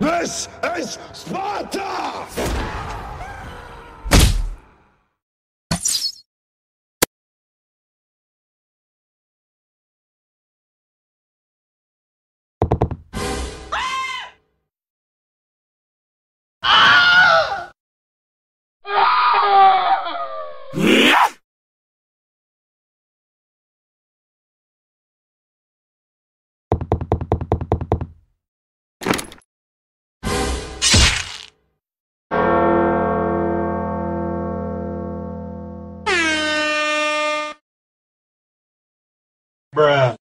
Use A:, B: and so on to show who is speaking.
A: This is Sparta! Bruh.